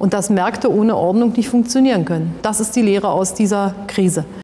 und dass Märkte ohne Ordnung nicht funktionieren können. Das ist die Lehre aus dieser Krise.